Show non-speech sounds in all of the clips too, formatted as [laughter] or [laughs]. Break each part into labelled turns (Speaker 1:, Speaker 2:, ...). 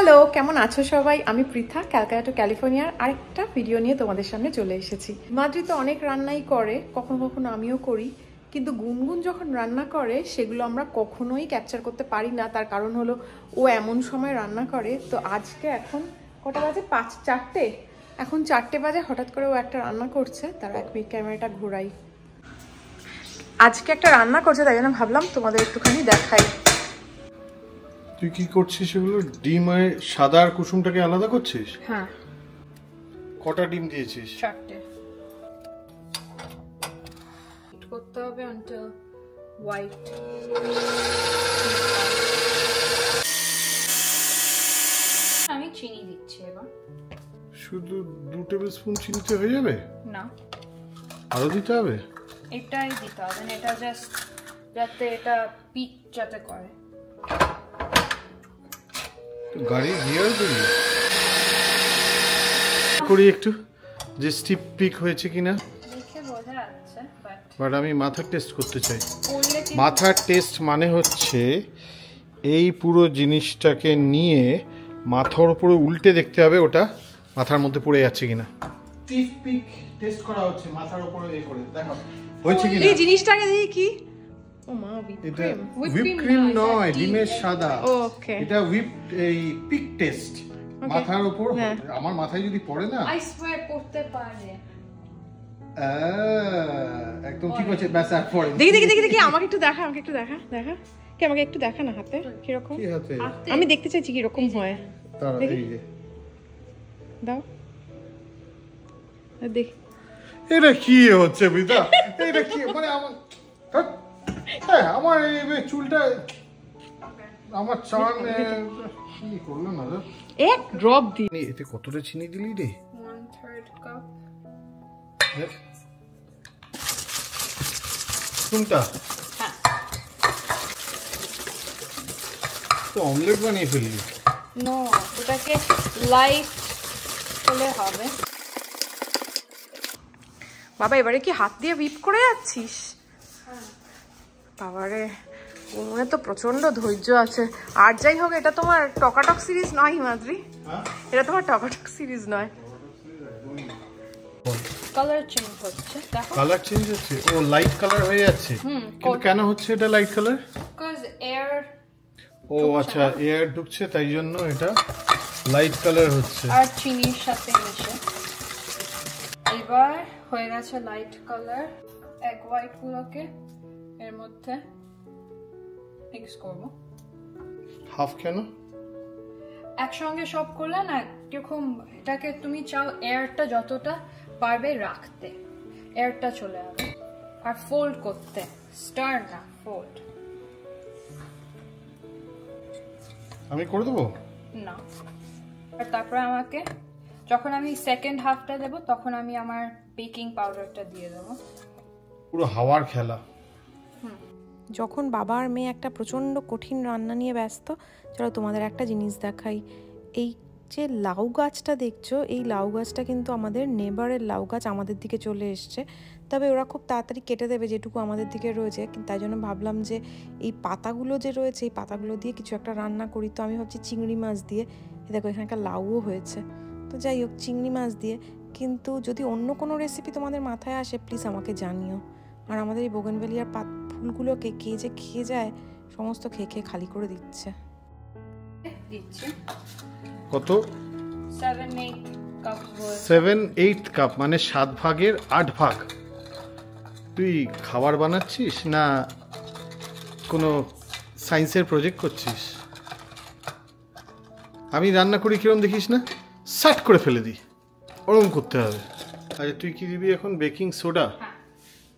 Speaker 1: Hello কেমন আছো সবাই? আমি পৃথা, ক্যালকাটা ক্যালিফোর্নিয়ার আরেকটা ভিডিও নিয়ে তোমাদের সামনে চলে এসেছি। মাদ্রি তো অনেক রান্নাই করে, কখনো কখনো আমিও করি। কিন্তু গুনগুন যখন রান্না করে, সেগুলো আমরা কখনোই ক্যাপচার করতে পারি না। তার কারণ হলো, ও এমন সময় রান্না করে। তো আজকে এখন কটা বাজে? পাঁচ, চারটে। এখন চারটে বাজে, হঠাৎ করে ও একটা রান্না করছে। তার এক মিনিট ক্যামেরাটা ঘোরাই। আজকে একটা রান্না করছে, তাই জন্য ভাবলাম তোমাদের একটুখানি দেখাই।
Speaker 2: তুই কি করছিস সেগুলো ডিমের সাদা আর কুসুমটাকে আলাদা করছিস?
Speaker 1: হ্যাঁ।
Speaker 2: কটা ডিম দিয়েছিস?
Speaker 1: চারটে। করতে হবে আনটিল হোয়াইট
Speaker 3: আমি চিনি দিচ্ছি এবার।
Speaker 2: শুধু দু টেবিল স্পুন চিনিতে হয়ে যাবে?
Speaker 3: না।
Speaker 2: আরও দিতে হবে?
Speaker 3: এটাই দিতে হবে না এটা জাস্ট যাতে এটা পিক যাতে করে।
Speaker 2: গাড়ি গিয়ার দিবি করি একটু যে স্টিপ পিক হয়েছে কিনা।
Speaker 3: দেখে বাট
Speaker 2: বাট আমি মাথার টেস্ট করতে চাই। মাথার টেস্ট মানে হচ্ছে এই পুরো জিনিসটাকে নিয়ে মাথার উপরে উল্টে দেখতে হবে ওটা মাথার মধ্যে পড়ে যাচ্ছে কিনা। টিপ পিক টেস্ট করা হচ্ছে মাথার উপরে এ করে। দেখো হয়েছে কিনা?
Speaker 1: এই জিনিসটাকে দিয়ে কি? ও মা whipped
Speaker 2: এটা হুইপ ক্রিম নয় ডিমের সাদা।
Speaker 1: ওকে
Speaker 2: এটা হুইপ এই পিক টেস্ট মাথার উপর
Speaker 1: হ্যাঁ।
Speaker 2: আমার মাথায় যদি পড়ে না?
Speaker 3: আই সোয়ার করতে পারে।
Speaker 2: আহ, একদম ঠিক আছে ব্যাস আর পড়ে
Speaker 1: দেখি দেখি দেখি দেখি আমাকে একটু দেখা আমাকে একটু দেখা দেখা। কি আমাকে একটু দেখা না হাতে? কীরকম? আমি দেখতে চাইছি কীরকম হয়। দাও। দেখি।
Speaker 2: এটা কি হচ্ছে বিদা? এটা কি মানে আমার ধ্যাৎ, হ্যাঁ আমার এই চুলটা আমার চান কি করল না?
Speaker 1: এক ড্রপ দি
Speaker 2: এতে কতটা চিনি দিলি রে?
Speaker 3: ওয়ান থার্ড কাপ
Speaker 2: হ্যাঁ? কোনটা? তো অমলেট বানিয়ে ফেললি।
Speaker 3: নো ওটাকে লাইট হলে হবে।
Speaker 1: বাবা এবারে কি হাত দিয়ে হুইপ করে যাচ্ছিস? বাবারে ওর মনে তো প্রচণ্ড ধৈর্য আছে। আর যাই হোক এটা তোমার টকাটক সিরিজ নয় হিমাদ্রি।
Speaker 2: হ্যাঁ?
Speaker 1: এটা তোমার টকাটক সিরিজ নয়।
Speaker 3: কালার চেঞ্জ হচ্ছে দেখো।
Speaker 2: কালার চেঞ্জ হচ্ছে? ও লাইট কালার হয়ে যাচ্ছে। কিন্তু কেন হচ্ছে এটা লাইট কালার
Speaker 3: বিকজ এয়ার
Speaker 2: ও আচ্ছা এয়ার ঢুকছে তাই জন্য এটা লাইট কালার হচ্ছে।
Speaker 3: আর চিনির সাথে মিশে। এবার হয়ে গেছে লাইট কালার এক হোয়াইট গুলোকে এর মধ্যে মিক্স করব।
Speaker 2: হাফ কেন?
Speaker 3: একসঙ্গে সব করলে না কীরকম এটাকে তুমি চাও এয়ারটা যতটা পারবে রাখতে এয়ারটা চলে যাবে আর ফোল্ড করতে স্টার না ফোল্ড
Speaker 2: আমি করে দেবো?
Speaker 3: না। আর তারপরে আমাকে যখন আমি সেকেন্ড হাফটা দেব তখন আমি আমার বেকিং পাউডারটা দিয়ে দেবো।
Speaker 2: পুরো হাওয়ার খেলা।
Speaker 4: যখন বাবা আর মেয়ে একটা প্রচণ্ড কঠিন রান্না নিয়ে ব্যস্ত, চলো তোমাদের একটা জিনিস দেখাই। এই যে লাউ গাছটা দেখছ, এই লাউ গাছটা কিন্তু আমাদের নেবারের লাউ গাছ আমাদের দিকে চলে এসছে। তবে ওরা খুব তাড়াতাড়ি কেটে দেবে যেটুকু আমাদের দিকে রয়েছে। তাই জন্য ভাবলাম যে এই পাতাগুলো যে রয়েছে, এই পাতাগুলো দিয়ে কিছু একটা রান্না করি। তো আমি ভাবছি চিংড়ি মাছ দিয়ে। দেখো একটা লাউও হয়েছে। তো যাই হোক, চিংড়ি মাছ দিয়ে। কিন্তু যদি অন্য কোনো রেসিপি তোমাদের মাথায় আসে প্লিজ আমাকে জানিও। আর আমাদের এই বোগেনভেলিয়ার পাত ফুলগুলোকে কে যে খেয়ে যায় সমস্ত খেয়ে খেয়ে খালি করে দিচ্ছে।
Speaker 3: দিচ্ছি।
Speaker 2: কত?
Speaker 3: Seven eight cup
Speaker 2: seven eight cup মানে সাত ভাগের আট ভাগ। তুই খাবার বানাচ্ছিস না কোনো সায়েন্সের প্রজেক্ট করছিস? আমি রান্না করি কিরম দেখিস না? সাট করে ফেলে দিই। ওরকম করতে হবে। আচ্ছা তুই কি দিবি এখন? Baking soda?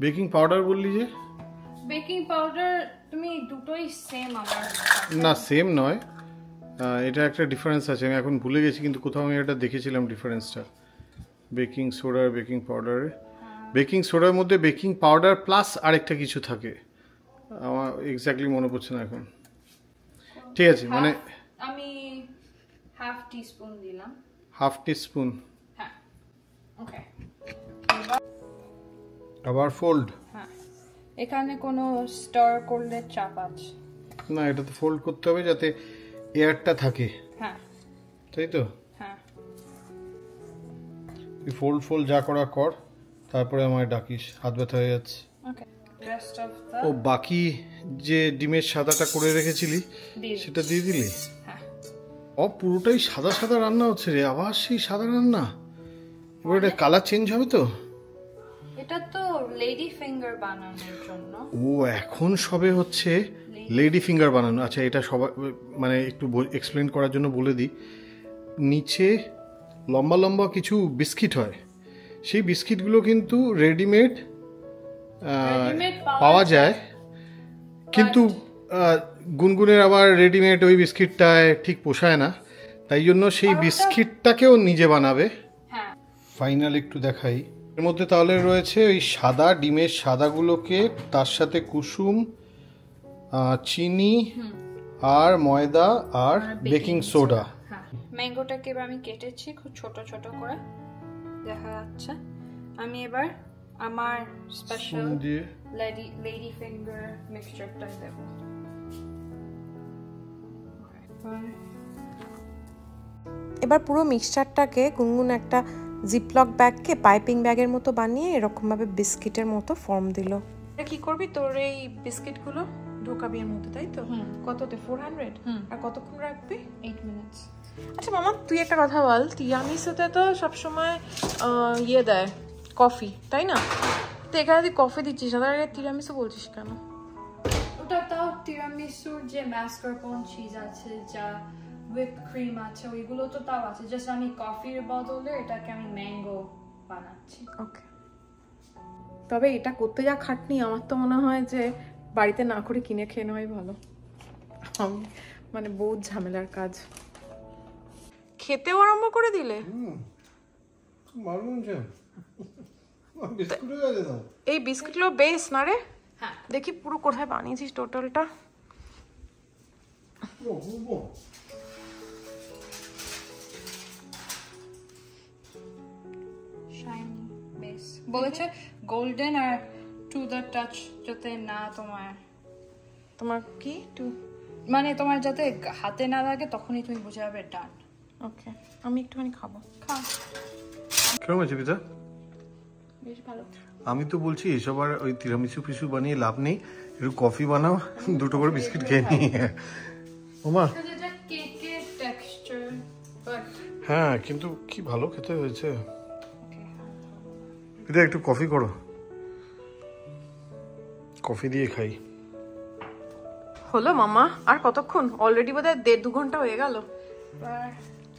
Speaker 2: বেকিং পাউডার বললি যে?
Speaker 3: বেকিং পাউডার তুমি দুটোই সেম আমার।
Speaker 2: না সেম নয়। এটা একটা ডিফারেন্স আছে। আমি এখন ভুলে গেছি কিন্তু কোথাও আমি এটা দেখেছিলাম ডিফারেন্সটা বেকিং সোডা আর বেকিং পাউডারে। বেকিং সোডার মধ্যে বেকিং পাউডার প্লাস আরেকটা কিছু থাকে। আমার এক্স্যাক্টলি মনে পড়ছে না এখন। ঠিক আছে মানে
Speaker 3: আমি হাফ টিস্পুন দিলাম।
Speaker 2: হাফ টি স্পুন
Speaker 3: হ্যাঁ। ওকে
Speaker 2: আবার ফোল্ড
Speaker 3: হ্যাঁ। এখানে কোনো স্টার করলে চাপ আছে।
Speaker 2: না এটা তো ফোল্ড করতে হবে যাতে এয়ারটা থাকে।
Speaker 3: হ্যাঁ।
Speaker 2: তাই তো?
Speaker 3: হ্যাঁ।
Speaker 2: তুই ফোল্ড ফোল্ড যা করা কর তারপরে আমায় ডাকিস। হাত ব্যথা হয়ে যাচ্ছে। ও বাকি যে ডিমের সাদাটা করে রেখেছিলি সেটা দিয়ে দিলি?
Speaker 3: হ্যাঁ।
Speaker 2: ও পুরোটাই সাদা সাদা রান্না হচ্ছে রে। আবার সেই সাদা রান্না? এবার এটা কালার চেঞ্জ হবে তো?
Speaker 3: এটা তো লেডি ফিঙ্গার বানানোর জন্য।
Speaker 2: ও এখন সবে হচ্ছে লেডি ফিঙ্গার বানানো। আচ্ছা এটা সবাই মানে একটু এক্সপ্লেন করার জন্য বলে দিই। নিচে লম্বা লম্বা কিছু বিস্কিট হয়। সেই বিস্কিটগুলো কিন্তু রেডিমেড
Speaker 3: পাওয়া
Speaker 2: যায়। কিন্তু গুনগুনের আবার রেডিমেড ওই বিস্কিটটায় ঠিক পোষায় না। তাই জন্য সেই বিস্কিটটাকেও নিজে বানাবে।
Speaker 3: হ্যাঁ।
Speaker 2: ফাইনাল একটু দেখাই। এর মধ্যে তাহলে রয়েছে ওই সাদা ডিমের সাদাগুলোকে তার সাথে কুসুম চিনি আর ময়দা আর বেকিং সোডা।
Speaker 3: হ্যাঁ। ম্যাঙ্গোটাকে এবার আমি কেটেছি খুব ছোট ছোট করে। দেখা যাচ্ছে। আমি এবার আমার স্পেশাল লেডি লেডি ফিঙ্গার মিক্সচারটা দেব।
Speaker 4: এবার পুরো মিক্সচারটাকে গুনগুন একটা জিপলক ব্যাগকে পাইপিং ব্যাগের মতো বানিয়ে এরকমভাবে বিস্কিটের মতো ফর্ম দিল। কি করবি? তোর এই বিস্কিটগুলো ঢোকাবি এর মধ্যে তাই তো? কততে? Four hundred. আর কতক্ষণ রাখবি?
Speaker 3: এইট মিনিটস
Speaker 4: আচ্ছা মামা তুই একটা কথা বল টিরামিসুতে তো সবসময় ইয়ে দেয় কফি তাই না? তো এখানে তুই কফি দিচ্ছিস না তার আগে তিরামিসু বলছিস কেন?
Speaker 3: ওটা তাও টিরামিসুর যে ম্যাসকারপোন চিজ আছে যা হুইপ ক্রিম আছে ওইগুলো তো তাও আছে। জাস্ট আমি কফির বদলে এটাকে আমি ম্যাঙ্গো বানাচ্ছি।
Speaker 4: ওকে
Speaker 1: তবে এটা করতে যা খাটনি আমার তো মনে হয় যে বাড়িতে না করে কিনে খেয়ে নেওয়াই ভালো। মানে বহুত ঝামেলার কাজ।
Speaker 4: খেতেও আরম্ভ করে দিলে? এই বিস্কিটগুলো বেশ না রে?
Speaker 3: হ্যাঁ।
Speaker 4: দেখি পুরো কোথায় বানিয়েছিস টোটালটা
Speaker 3: বেস বলেছে গোল্ডেন আর টু দ্য টাচ যাতে না তোমার
Speaker 4: তোমার কি? টু
Speaker 3: মানে তোমার যাতে হাতে না লাগে তখনই তুমি বুঝে যাবে ডান
Speaker 4: ওকে আমি একটুখানি খাব।
Speaker 3: খা
Speaker 2: কেমন আছে পিতা
Speaker 3: বেশ ভালো।
Speaker 2: আমি তো বলছি এসব আর ওই তিরামিসু পিসু বানিয়ে লাভ নেই। একটু কফি বানাও [laughs] দুটো করে বিস্কিট খেয়ে নিই ওমা।
Speaker 3: টেক্সচার
Speaker 2: হ্যাঁ কিন্তু কি ভালো খেতে হয়েছে। পিতা একটু কফি করো। কফি দিয়ে খাই।
Speaker 4: হলো মামা আর কতক্ষণ? অলরেডি বোধহয় দেড় দু ঘণ্টা হয়ে গেল।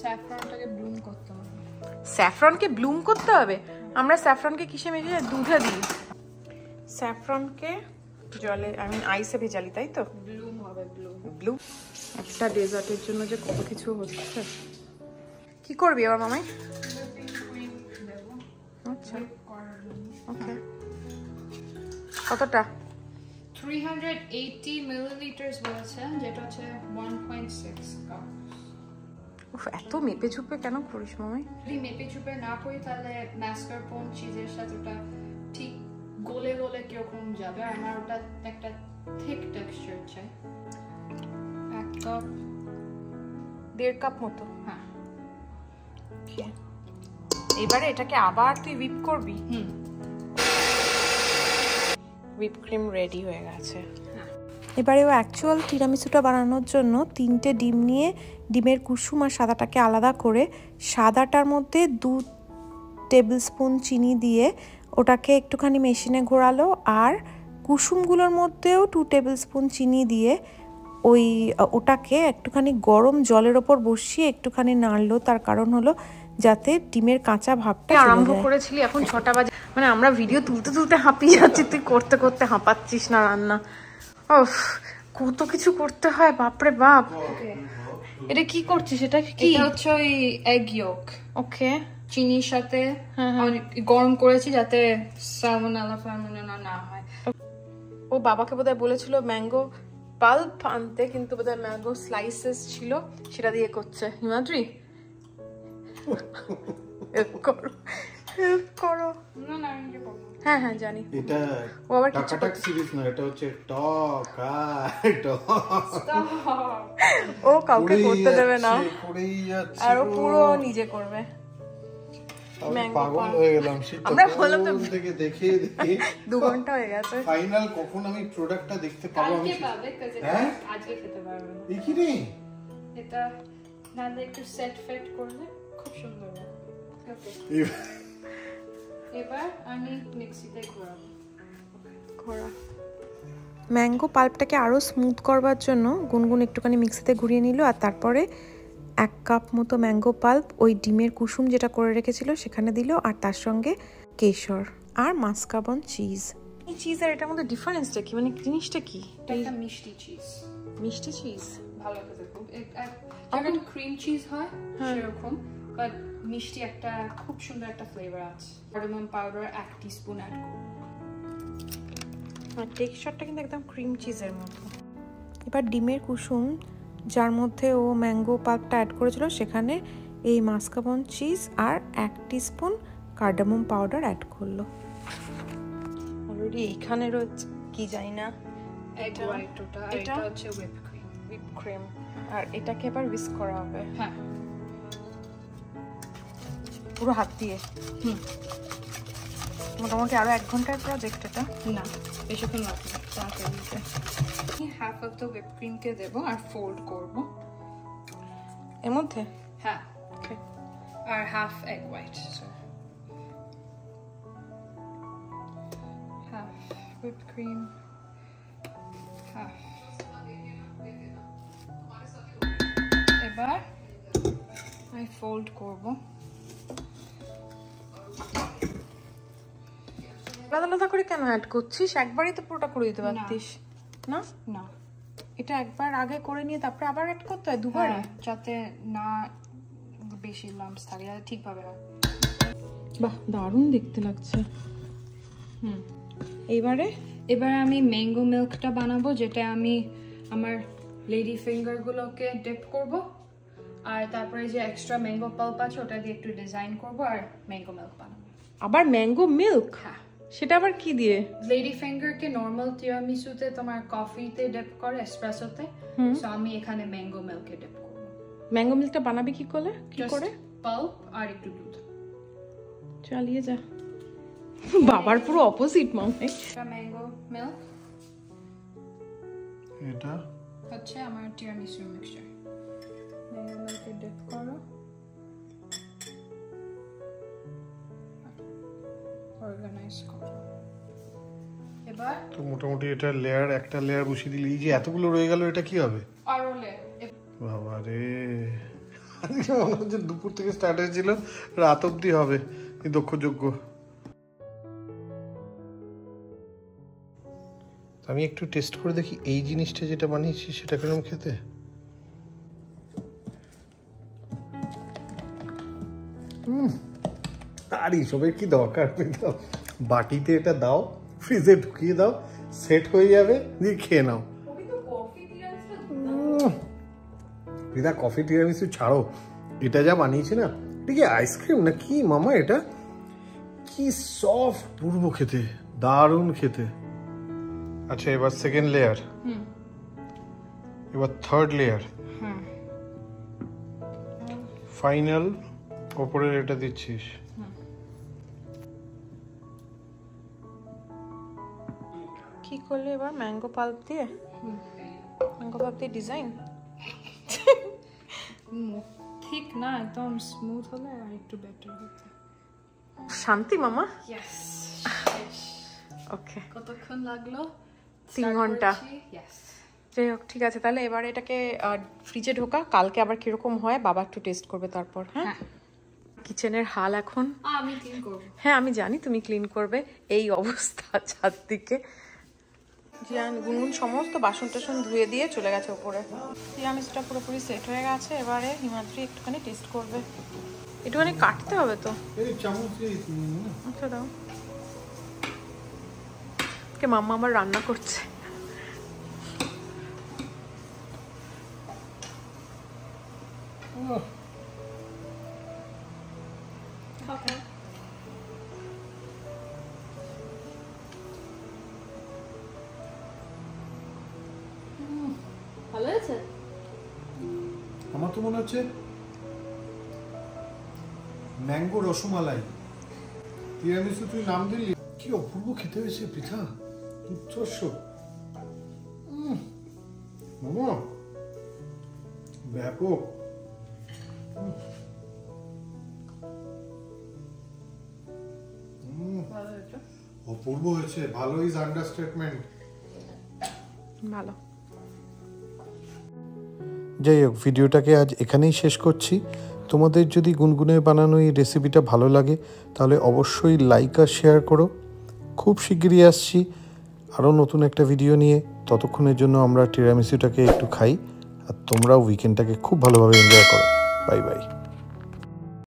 Speaker 3: স্যাফরনটাকে ব্লুম করতে হবে।
Speaker 4: স্যাফরনকে ব্লুম করতে হবে? আমরা স্যাফরনকে কিসে মেশে দুধে দিই। স্যাফরনকে জলে আই মিন আইসে ভেজালি তাই তো?
Speaker 3: ব্লুম হবে ব্লুম
Speaker 4: ব্লু
Speaker 1: একটা ডেজার্টের জন্য যে কত কিছু হচ্ছে।
Speaker 4: কি করবি আবার মামাই? আচ্ছা। ওকে কতটা?
Speaker 3: 380 মিলিলিটার্স বলেছে যেটা হচ্ছে 1.6 কাপ
Speaker 4: উফ এত মেপে ঝুপে কেন করিস মামাই
Speaker 3: যদি মেপে চুপে না করি তাহলে ম্যাসকারপোন চিজের সাথে ওটা ঠিক গলে গলে কীরকম যাবে? আমার ওটা একটা থিক টেক্সচার চাই। এক কাপ
Speaker 4: দেড় কাপ মতো?
Speaker 3: হ্যাঁ।
Speaker 4: এবারে এটাকে আবার তুই হুইপ করবি?
Speaker 3: হুম।
Speaker 4: হুইপ ক্রিম রেডি হয়ে গেছে। এবারে ও অ্যাকচুয়াল তিরামিসুটা বানানোর জন্য তিনটে ডিম নিয়ে ডিমের কুসুম আর সাদাটাকে আলাদা করে সাদাটার মধ্যে দু টেবিল স্পুন চিনি দিয়ে ওটাকে একটুখানি মেশিনে ঘোরালো আর কুসুমগুলোর মধ্যেও টু টেবিল স্পুন চিনি দিয়ে ওই, ওটাকে একটুখানি গরম জলের ওপর বসিয়ে একটুখানি নাড়লো। তার কারণ হলো যাতে ডিমের কাঁচা ভাবটা
Speaker 1: আরম্ভ করেছিলি এখন ছটা বাজে। মানে আমরা ভিডিও তুলতে তুলতে হাঁপিয়ে যাচ্ছি তুই করতে করতে হাঁপাচ্ছিস না রান্না। ওফ কত কিছু করতে হয় বাপরে বাপ। এটা কি করছিস? এটা কি?
Speaker 3: হচ্ছে ওই এগ ইয়োক
Speaker 1: ওকে
Speaker 3: চিনির সাথে অনেক গরম করেছি যাতে সালমোনেলা ফালমোনেলা না হয়।
Speaker 1: ও বাবাকে বোধহয় বলেছিল ম্যাঙ্গো পাল্প আনতে কিন্তু বোধহয় ম্যাঙ্গো স্লাইসেস ছিল সেটা দিয়ে করছে। হিমাদ্রি? করো। হেল্প করো।
Speaker 3: না না আমি নিজে করব
Speaker 1: হ্যাঁ হ্যাঁ জানি।
Speaker 2: এটা
Speaker 1: ও আবার কিছু
Speaker 2: টাকাটাক সিরিজ না এটা হচ্ছে টক টক।
Speaker 1: ও কাউকে করতে দেবে না।
Speaker 2: যাচ্ছে, পড়েই যাচ্ছে
Speaker 1: আর ও পুরো। নিজে করবে।
Speaker 2: পাগল হয়ে গেলাম
Speaker 1: আমরা বললাম তো-
Speaker 2: থেকে দেখে দেখে [laughs]
Speaker 1: দু ঘণ্টা হয়ে গেছে।
Speaker 2: ফাইনাল কখন আমি প্রোডাক্টটা দেখতে পাবো আমি
Speaker 3: পাবে
Speaker 2: হ্যাঁ?
Speaker 3: আজকে খেতে পারবে না।
Speaker 2: কি রে?
Speaker 3: এটা নাহলে একটু সেট ফেট করলে খুব সুন্দর। হবে ওকে
Speaker 2: এই-
Speaker 3: এবার আমি মিক্সিতে ঘোরাবো।
Speaker 1: করা
Speaker 4: ম্যাঙ্গো পাল্পটাকে আরও স্মুথ করবার জন্য গুনগুন একটুখানি মিক্সিতে ঘুরিয়ে নিল আর তারপরে এক কাপ মতো ম্যাঙ্গো পাল্প ওই ডিমের কুসুম যেটা করে রেখেছিল সেখানে দিল আর তার সঙ্গে কেশর আর মাস্কাবন চিজ এই চিজ আর এটার মধ্যে ডিফারেন্সটা কি? মানে জিনিসটা কি?
Speaker 3: একটা মিষ্টি চিজ
Speaker 4: মিষ্টি চিজ
Speaker 3: ভালো খেতে খুব। এক- এক- যেমন ক্রিম চিজ হয়। সেরকম। বাট মিষ্টি একটা খুব সুন্দর একটা ফ্লেভার আছে। কার্ডামম পাউডার এক টিস্পুন অ্যাড করব।
Speaker 4: আর টেক্সচারটা কিন্তু একদম ক্রিম চিজের মতো। এবার ডিমের কুসুম যার মধ্যে ও ম্যাঙ্গো পাল্পটা অ্যাড করেছিল সেখানে এই মাস্কাবন চিজ আর এক স্পুন কার্ডামম পাউডার অ্যাড করল। অলরেডি এইখানে রয়েছে কি জানি না। এটা?
Speaker 3: এটা হচ্ছে হুইপ ক্রিম
Speaker 4: হুইপ ক্রিম আর এটাকে এবার উইস্ক করা হবে।
Speaker 3: হ্যাঁ।
Speaker 4: পুরো হাত দিয়ে।
Speaker 3: হুম।
Speaker 4: মোটামুটি আরও এক ঘণ্টার প্রজেক্ট এটা।
Speaker 3: না বেশিক্ষণ লাগবে তাড়াতাড়ি হাফ অফ দ্য হুইপ ক্রিমকে দেবো আর ফোল্ড করব।
Speaker 4: এর মধ্যে?
Speaker 3: হ্যাঁ. আর half egg white half whip cream half এবার আমি ফোল্ড করব।
Speaker 4: আলাদা আলাদা করে কেন অ্যাড করছিস? একবারই তো পুরোটা করে দিতে পারতিস। না?
Speaker 3: না।
Speaker 4: এটা একবার আগে করে নিয়ে তারপরে আবার অ্যাড করতে হয়? দুবারে?
Speaker 3: হ্যাঁ যাতে না বেশি লাম্পস থাকে যাতে ঠিকভাবে হয়।
Speaker 4: বাহ দারুণ দেখতে লাগছে।
Speaker 3: হুম।
Speaker 4: এইবারে?
Speaker 3: এবার আমি ম্যাঙ্গো মিল্কটা বানাবো যেটা আমি আমার লেডি ফিঙ্গারগুলোকে ডিপ করব। আর তারপরে যে এক্সট্রা ম্যাঙ্গো পাল্প আছে ওটা দিয়ে একটু ডিজাইন করব আর ম্যাঙ্গো মিল্ক বানাবো।
Speaker 4: আবার ম্যাঙ্গো মিল্ক
Speaker 3: হ্যাঁ।
Speaker 4: সেটা আবার কি দিয়ে?
Speaker 3: লেডি ফিঙ্গারকে নর্মাল টিরামিসুতে তোমার কফিতে ডিপ করে এসপ্রেসোতে সো আমি এখানে ম্যাঙ্গো মিল্কে ডিপ করব।
Speaker 4: ম্যাঙ্গো মিল্কটা বানাবে কি করে? কি করে?
Speaker 3: পাল্প আর একটু দুধ।
Speaker 4: চালিয়ে যা। বাবার পুরো অপোজিট মামে
Speaker 3: এটা ম্যাঙ্গো মিল্ক
Speaker 2: এটা?
Speaker 3: হচ্ছে আমার টিরামিসু মিক্সচার মিল্কে ডিপ করো। অর্গানাইজ করো। এবার
Speaker 2: তো মোটামুটি এটা লেয়ার একটা লেয়ার বসিয়ে দিলে এই যে এতগুলো রয়ে গেল এটা কি হবে?
Speaker 3: আরও লে
Speaker 2: বাবা রে। আজকে মনে হচ্ছে দুপুর থেকে স্টার্ট হয়েছিল রাত অবধি হবে এই দক্ষযোগ্য আমি একটু টেস্ট করে দেখি এই জিনিসটা যেটা বানিয়েছি সেটা কেরকম খেতে? আর এইসবের কি দরকার? দাও। বাটিতে এটা দাও ফ্রিজে ঢুকিয়ে দাও সেট হয়ে যাবে দিয়ে খেয়ে নাও। দিদা কফি টিরামিসু ছাড়ো। এটা যা বানিয়েছে না এটা কি আইসক্রিম না কি মামা এটা? কি সফট পূর্ব খেতে দারুণ খেতে। আচ্ছা এবার সেকেন্ড লেয়ার এবার থার্ড লেয়ার ফাইনাল ওপরের এটা দিচ্ছিস।
Speaker 4: কি করলে এবার? ম্যাঙ্গো পাল্প দিয়ে? ম্যাঙ্গো পাল্প দিয়ে ডিজাইন
Speaker 3: ঠিক না একদম স্মুথ হলে আর একটু বেটার হতো।
Speaker 4: শান্তি মামা?
Speaker 3: ইয়েস
Speaker 4: ওকে [laughs]
Speaker 3: কতক্ষণ লাগল?
Speaker 4: তিন
Speaker 3: ঘণ্টা।
Speaker 4: যাই হোক ঠিক আছে তাহলে এবার এটাকে ফ্রিজে ঢোকা কালকে আবার কীরকম হয় বাবা একটু টেস্ট করবে তারপর হ্যাঁ?
Speaker 3: হ্যাঁ।
Speaker 4: কিচেনের হাল এখন।
Speaker 3: আমি ক্লিন করব।
Speaker 4: হ্যাঁ আমি জানি তুমি ক্লিন করবে এই অবস্থা চারদিকে। জিয়ান গুনগুন সমস্ত বাসন টাসন ধুয়ে দিয়ে চলে গেছে ওপরে নিরামিষটা পুরোপুরি সেট হয়ে গেছে এবারে হিমাদ্রি একটুখানি টেস্ট করবে। একটুখানি কাটতে হবে তো। আচ্ছা দাও। কে মাম্মা আমার রান্না করছে।
Speaker 2: হচ্ছে ম্যাঙ্গো রসমালাই। তিরামিসু তুই নাম দিলি কি অপূর্ব খেতে হয়েছে পিঠা। উচ্চস্য উম, মামা ব্যাপক। অপূর্ব হয়েছে ভালো ইজ আন্ডারস্টেটমেন্ট
Speaker 1: ভালো।
Speaker 2: যাই হোক, ভিডিওটাকে আজ এখানেই শেষ করছি। তোমাদের যদি গুনগুনে বানানো এই রেসিপিটা ভালো লাগে, তাহলে অবশ্যই লাইক আর শেয়ার করো। খুব শিগগিরই আসছি আরও নতুন একটা ভিডিও নিয়ে। ততক্ষণের জন্য আমরা টিরামিসুটাকে একটু খাই, আর তোমরাও উইকেন্ডটাকে খুব ভালোভাবে এনজয় করো। Bye bye